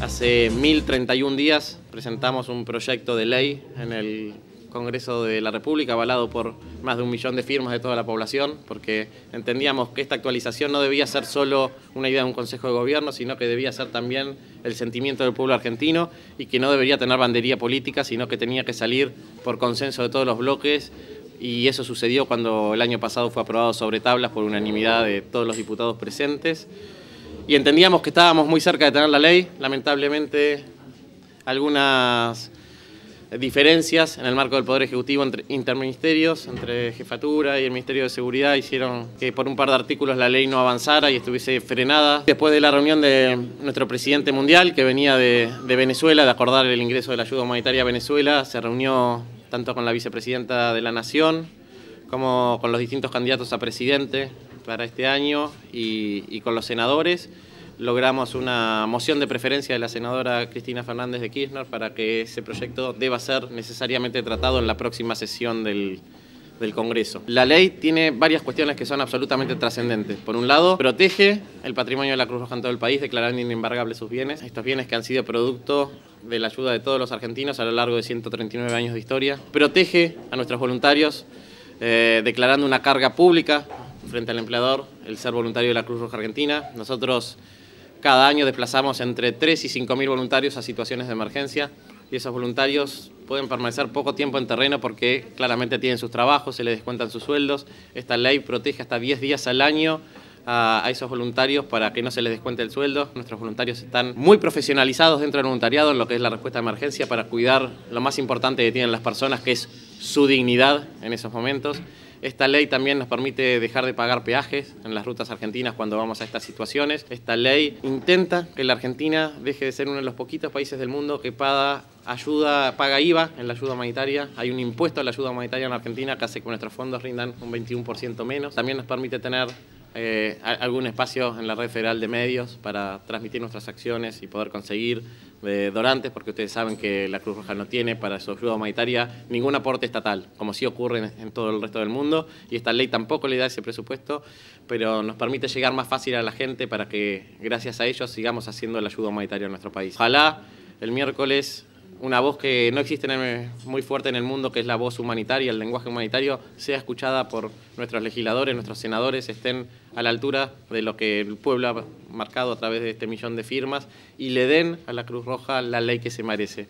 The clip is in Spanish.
Hace 1031 días presentamos un proyecto de ley en el Congreso de la República, avalado por más de un millón de firmas de toda la población, porque entendíamos que esta actualización no debía ser solo una idea de un Consejo de Gobierno, sino que debía ser también el sentimiento del pueblo argentino y que no debería tener bandería política, sino que tenía que salir por consenso de todos los bloques. Y eso sucedió cuando el año pasado fue aprobado sobre tablas por unanimidad de todos los diputados presentes y entendíamos que estábamos muy cerca de tener la ley. Lamentablemente, algunas diferencias en el marco del Poder Ejecutivo entre interministerios, entre Jefatura y el Ministerio de Seguridad, hicieron que por un par de artículos la ley no avanzara y estuviese frenada. Después de la reunión de nuestro presidente mundial, que venía de, Venezuela, de acordar el ingreso de la ayuda humanitaria a Venezuela, se reunió tanto con la vicepresidenta de la Nación como con los distintos candidatos a presidente para este año y, con los senadores. Logramos una moción de preferencia de la senadora Cristina Fernández de Kirchner para que ese proyecto deba ser necesariamente tratado en la próxima sesión del, del Congreso. La ley tiene varias cuestiones que son absolutamente trascendentes. Por un lado, protege el patrimonio de la Cruz Roja en todo el país, declarando inembargables sus bienes. Estos bienes que han sido producto de la ayuda de todos los argentinos a lo largo de 139 años de historia. Protege a nuestros voluntarios, eh, declarando una carga pública frente al empleador, el ser voluntario de la Cruz Roja Argentina. Nosotros cada año desplazamos entre 3 y 5 mil voluntarios a situaciones de emergencia y esos voluntarios pueden permanecer poco tiempo en terreno porque claramente tienen sus trabajos, se les descuentan sus sueldos. Esta ley protege hasta 10 días al año a, esos voluntarios para que no se les descuente el sueldo. Nuestros voluntarios están muy profesionalizados dentro del voluntariado en lo que es la respuesta a emergencia para cuidar lo más importante que tienen las personas, que es su dignidad en esos momentos. Esta ley también nos permite dejar de pagar peajes en las rutas argentinas cuando vamos a estas situaciones. Esta ley intenta que la Argentina deje de ser uno de los poquitos países del mundo que paga ayuda, paga IVA en la ayuda humanitaria. Hay un impuesto a la ayuda humanitaria en Argentina que hace que nuestros fondos rindan un 21% menos. También nos permite tener eh, algún espacio en la red federal de medios para transmitir nuestras acciones y poder conseguir eh, donantes, porque ustedes saben que la Cruz Roja no tiene para su ayuda humanitaria ningún aporte estatal, como sí ocurre en, todo el resto del mundo, y esta ley tampoco le da ese presupuesto, pero nos permite llegar más fácil a la gente para que gracias a ellos sigamos haciendo la ayuda humanitaria en nuestro país. Ojalá el miércoles una voz que no existe muy fuerte en el mundo, que es la voz humanitaria, el lenguaje humanitario, sea escuchada por nuestros legisladores, nuestros senadores, estén a la altura de lo que el pueblo ha marcado a través de este millón de firmas y le den a la Cruz Roja la ley que se merece.